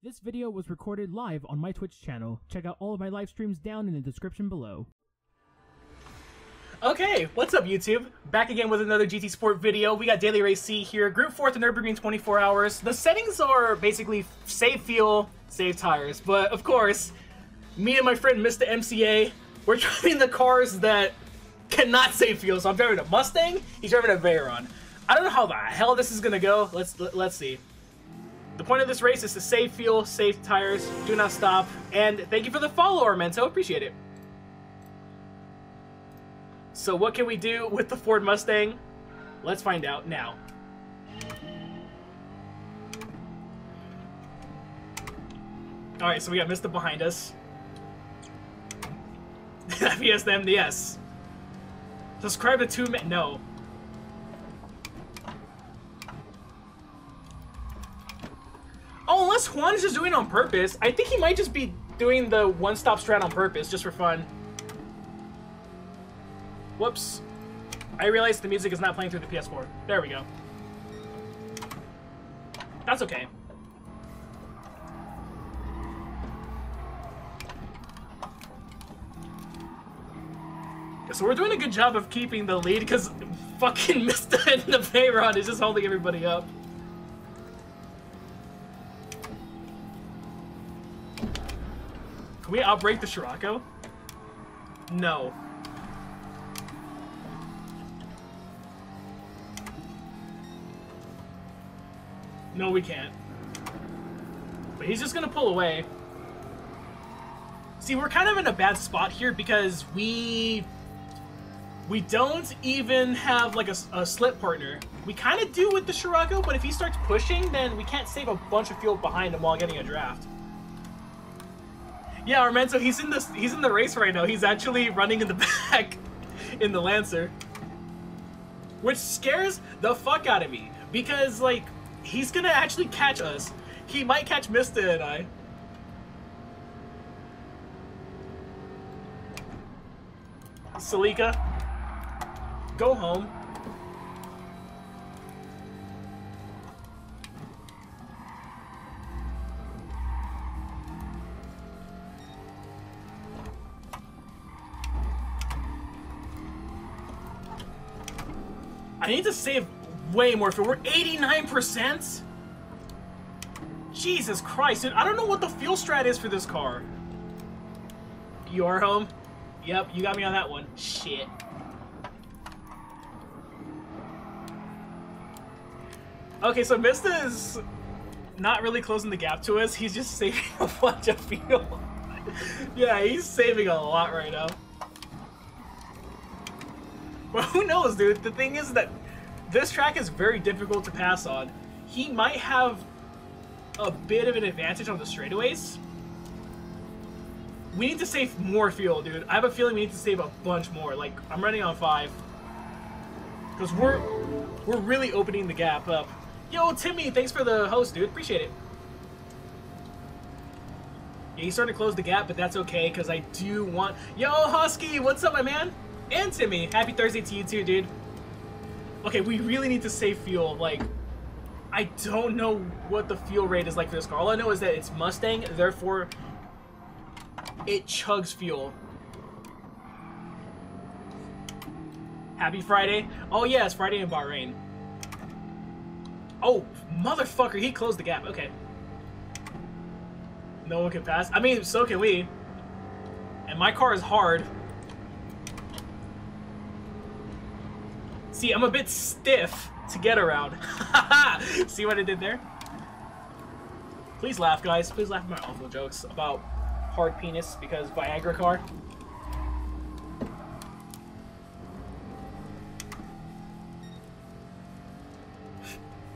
This video was recorded live on my Twitch channel. Check out all of my live streams down in the description below. Okay, what's up YouTube? Back again with another GT Sport video. We got Daily Race C here, Group 4th in Nürburgring 24 hours. The settings are basically save fuel, save tires. But of course, me and my friend Mistah MCA, we're driving the cars that cannot save fuel. So I'm driving a Mustang, he's driving a Veyron. I don't know how the hell this is gonna go. Let's let's see. The point of this race is to save fuel, save tires, do not stop, and thank you for the follow, Armento. Appreciate it. So what can we do with the Ford Mustang? Let's find out now. Alright, so we got Mistah behind us. FES the MDS. Subscribe to two men. No. Juan is just doing it on purpose. I think he might just be doing the one-stop strat on purpose, just for fun. Whoops. I realized the music is not playing through the PS4. There we go. That's okay. So we're doing a good job of keeping the lead because fucking Mistah and the Veyron is just holding everybody up. Can we outbrake the Scirocco? No. No, we can't. But he's just gonna pull away. See, we're kind of in a bad spot here because we... We don't even have, like, a, a slip partner. We kind of do with the Scirocco, but if he starts pushing, then we can't save a bunch of fuel behind him while getting a draft. Yeah, Armento, he's in this he's in the race right now. He's actually running in the back in the Lancer. Which scares the fuck out of me. Because like he's gonna actually catch us. He might catch Mistah and I. Salika, go home. I need to save way more fuel. We're 89%? Jesus Christ, dude. I don't know what the fuel strat is for this car. You are home? Yep, you got me on that one. Shit. Okay, so Mistah is not really closing the gap to us. He's just saving a bunch of fuel. yeah, he's saving a lot right now. Well, who knows, dude? The thing is that this track is very difficult to pass on. He might have a bit of an advantage on the straightaways. We need to save more fuel, dude. I have a feeling we need to save a bunch more. Like, I'm running on five. Because we're, we're really opening the gap up. Yo, Timmy, thanks for the host, dude. Appreciate it. Yeah, he's starting to close the gap, but that's okay, because I do want... Yo, Husky, what's up, my man? And Timmy, happy Thursday to you too, dude. Okay, we really need to save fuel. Like, I don't know what the fuel rate is like for this car. All I know is that it's Mustang, therefore it chugs fuel. Happy Friday. Oh yeah, it's Friday in Bahrain. Oh, motherfucker, he closed the gap. Okay. No one can pass. I mean, so can we. And my car is hard. See, I'm a bit stiff to get around. See what I did there? Please laugh, guys. Please laugh at my awful jokes about hard penis because Viagra car.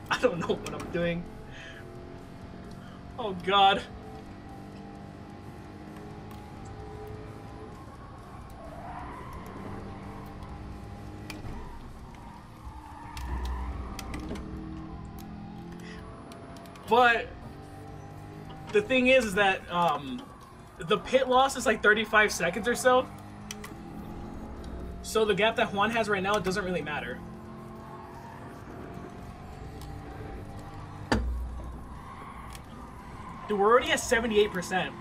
I don't know what I'm doing. Oh god. But the thing is, is that um, the pit loss is like 35 seconds or so. So the gap that Juan has right now, it doesn't really matter. Dude, we're already at 78%.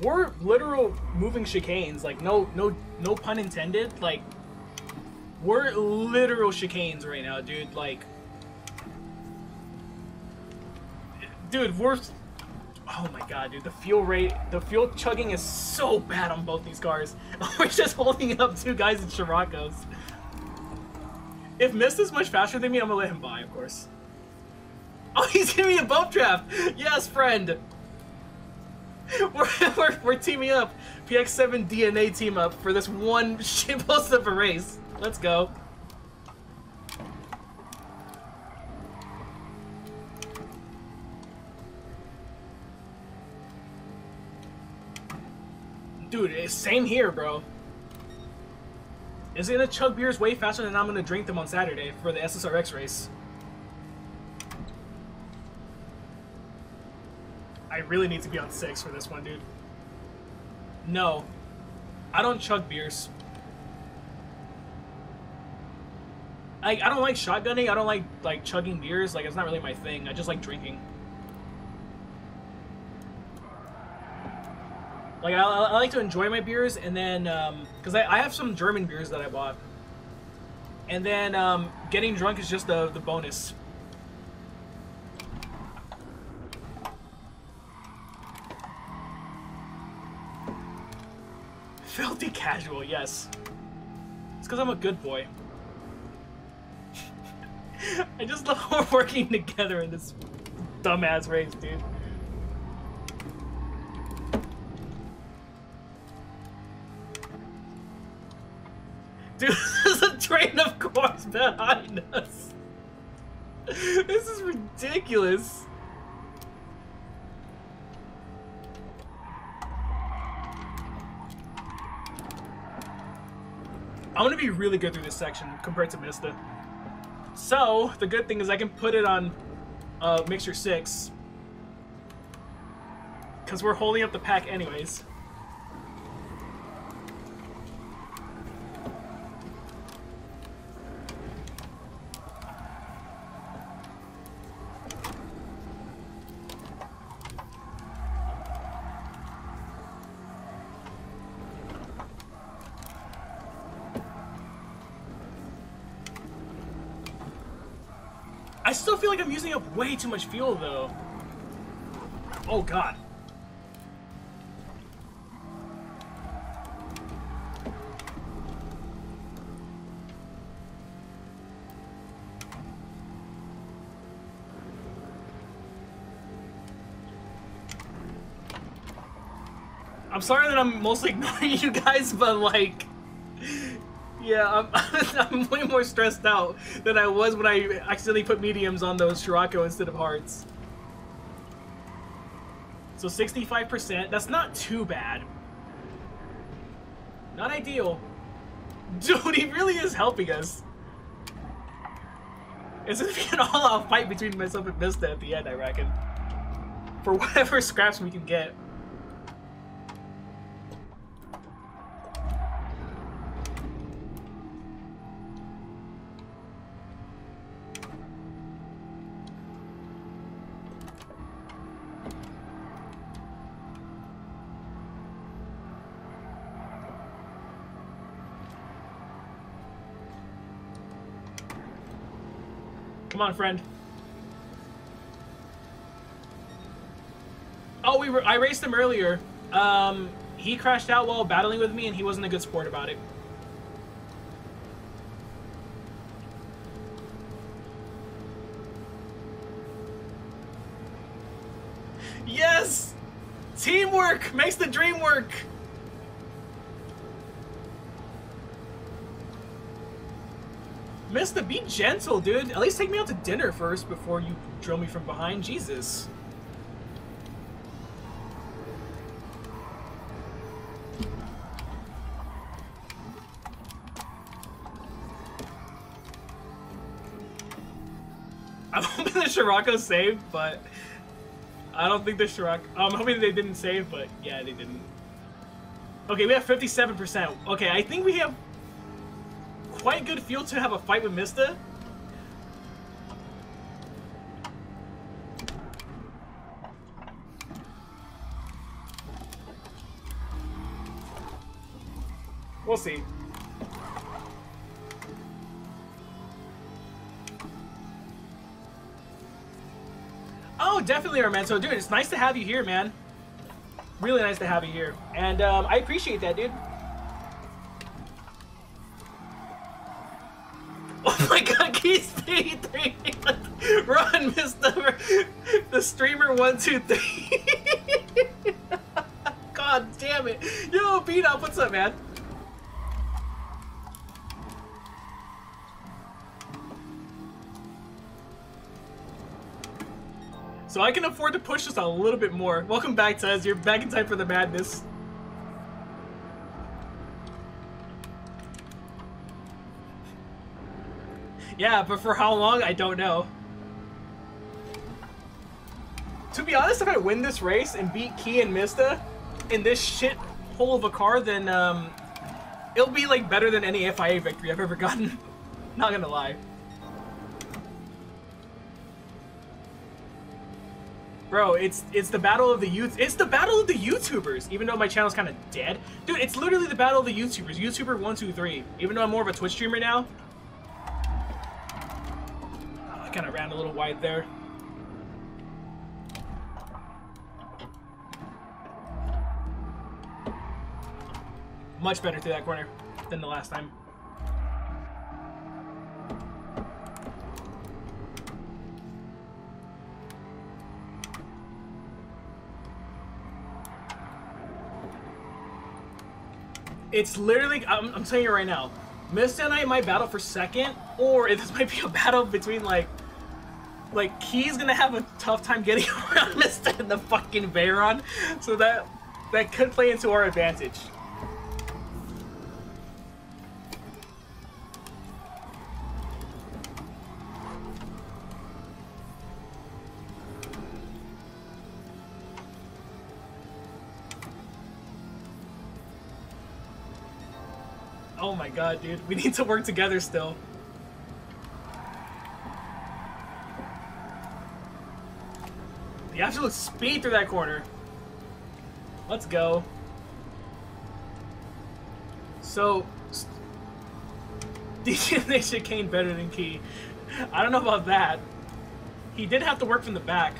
We're literal moving chicanes, like no no no pun intended. Like we're literal chicanes right now, dude. Like Dude, we're Oh my god, dude, the fuel rate, the fuel chugging is so bad on both these cars. We're just holding up two guys in Scirocco's. If Mist is much faster than me, I'm gonna let him by, of course. Oh, he's giving me a bump draft! Yes, friend! We're, we're, we're teaming up. PX7 DNA team up for this one shitpost of a race. Let's go. Dude, same here, bro. Is it gonna chug beers way faster than I'm gonna drink them on Saturday for the SSRX race? I really need to be on six for this one, dude. No. I don't chug beers. I, I don't like shotgunning. I don't like like chugging beers. Like it's not really my thing. I just like drinking. Like I, I like to enjoy my beers, and then because um, I, I have some German beers that I bought, and then um, getting drunk is just the the bonus. Filthy casual, yes. It's because I'm a good boy. I just love how we're working together in this dumbass race, dude. Dude, there's a train of cars behind us. This is ridiculous. I'm gonna be really good through this section compared to Mistah. So, the good thing is I can put it on uh, Mixture 6. Because we're holding up the pack anyways. Still feel like I'm using up way too much fuel, though. Oh, God. I'm sorry that I'm mostly ignoring you guys, but like... Yeah, I'm, I'm way more stressed out than I was when I accidentally put mediums on those Scirocco instead of hards. So 65%, that's not too bad. Not ideal. Dude, he really is helping us. It's gonna be an all-out fight between myself and Mistah at the end, I reckon. For whatever scraps we can get. Come on, friend. Oh, we were. I raced him earlier. Um, he crashed out while battling with me, and he wasn't a good sport about it. Yes! Teamwork makes the dream work! Mistah, be gentle, dude. At least take me out to dinner first before you drill me from behind. Jesus. I'm hoping the Scirocco saved, but I don't think the Scirocco... I'm hoping they didn't save, but yeah, they didn't. Okay, we have 57%. Okay, I think we have quite good feel to have a fight with Mistah. We'll see. Oh, definitely, Armento. Dude, it's nice to have you here, man. Really nice to have you here. And um, I appreciate that, dude. God, Keys P3! Run, Mr. The streamer 123. god damn it. Yo, beat up, what's up, man? So I can afford to push this a little bit more. Welcome back, Tez. You're back in time for the madness. Yeah, but for how long, I don't know. To be honest, if I win this race and beat Key and Mistah in this shit hole of a car, then um, it'll be like better than any FIA victory I've ever gotten. Not gonna lie. Bro, it's it's the battle of the youth. It's the battle of the YouTubers. Even though my channel's kind of dead, dude, it's literally the battle of the YouTubers. YouTuber one, two, three. Even though I'm more of a Twitch streamer now, kind of ran a little wide there. Much better through that corner than the last time. It's literally, I'm, I'm telling you right now, Mistah and I might battle for second, or this might be a battle between like, like Key's gonna have a tough time getting around Mistah and the fucking Veyron, so that that could play into our advantage. Oh my god, dude. We need to work together still. The absolute speed through that corner. Let's go. So, DJ Nation Kane better than Key. I don't know about that. He did have to work from the back.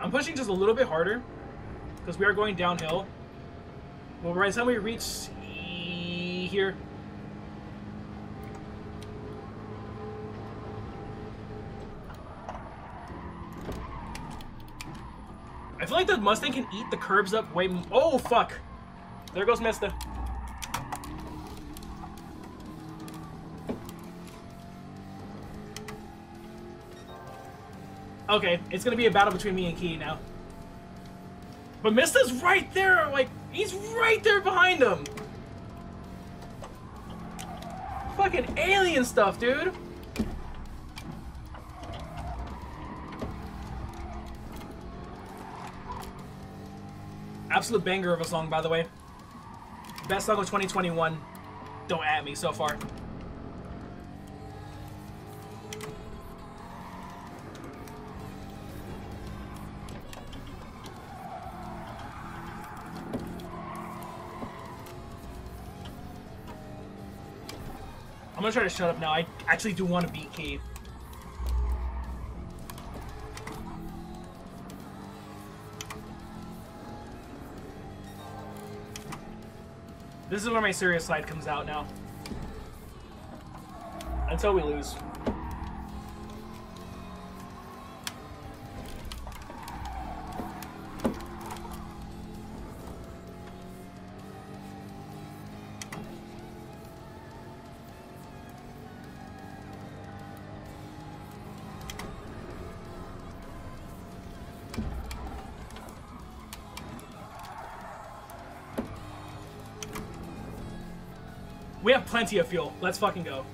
I'm pushing just a little bit harder because we are going downhill. Well, by the time we reach here, I feel like the Mustang can eat the curbs up way. Oh fuck! There goes Mistah. Okay, it's gonna be a battle between me and Key now. But Mistah's right there, like, he's right there behind him! Fucking alien stuff, dude! Absolute banger of a song, by the way. Best song of 2021. Don't at me so far. I'm gonna try to shut up now. I actually do want to beat Cave. This is where my serious side comes out now. Until we lose. We have plenty of fuel. Let's fucking go.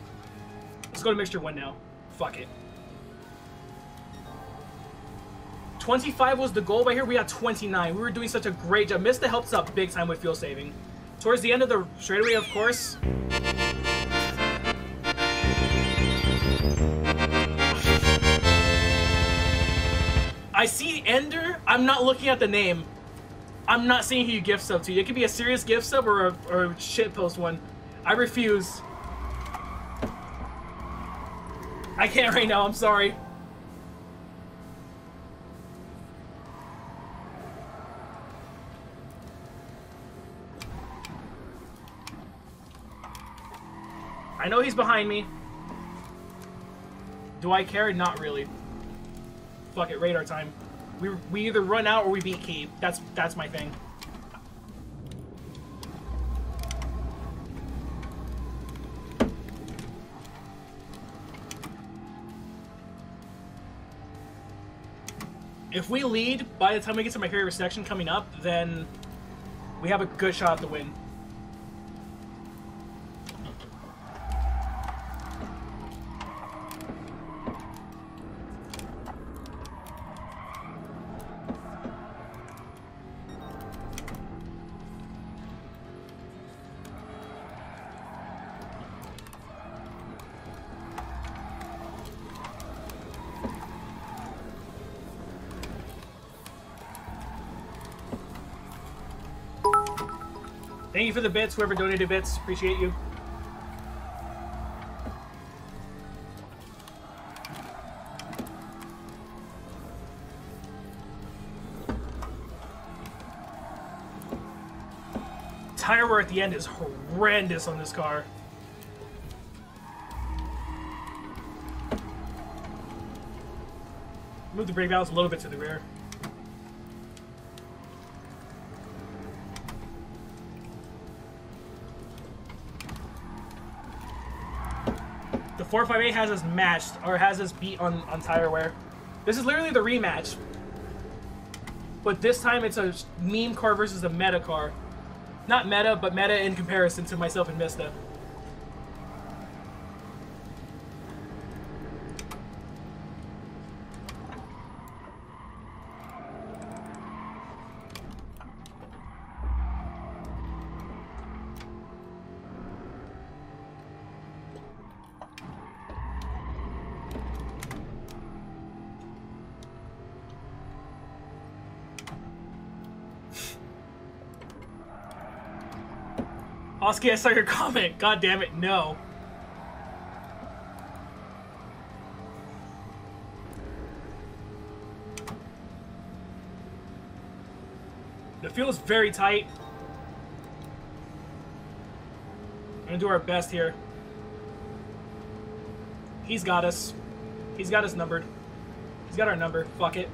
Let's go to mixture one now. Fuck it. 25 was the goal right here. We got 29. We were doing such a great job. Mistah helps up big time with fuel saving. Towards the end of the straightaway, of course. I see Ender. I'm not looking at the name. I'm not seeing who you gift sub to. It could be a serious gift sub or a, or a shitpost one. I refuse. I can't right now. I'm sorry. I know he's behind me. Do I care? Not really. Fuck it, radar time. We, we either run out or we beat Keep. That's that's my thing. If we lead by the time we get to my favorite section coming up, then we have a good shot at the win. Thank you for the bits, whoever donated bits. Appreciate you. Tire wear at the end is horrendous on this car. Move the brake valves a little bit to the rear. 458 has us matched, or has us beat on, on tire wear. This is literally the rematch. But this time it's a meme car versus a meta car. Not meta, but meta in comparison to myself and Mistah. Oski, I saw your comment. God damn it, no. The field is very tight. We're gonna do our best here. He's got us. He's got us numbered. He's got our number. Fuck it.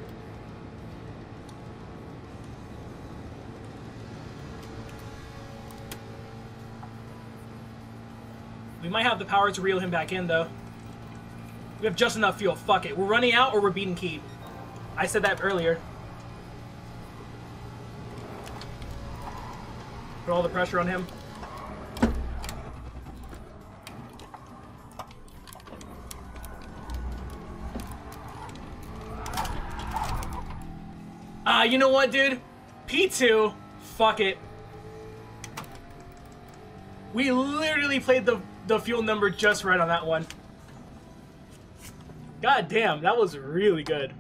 We might have the power to reel him back in, though. We have just enough fuel. Fuck it. We're running out or we're beating Keep. I said that earlier. Put all the pressure on him. Ah, uh, you know what, dude? P2, fuck it. We literally played the, the fuel number just right on that one. God damn, that was really good.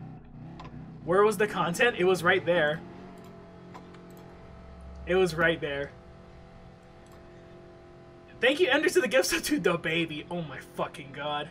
Where was the content? It was right there. It was right there. Thank you, Ender, to the gift to the baby. Oh my fucking god.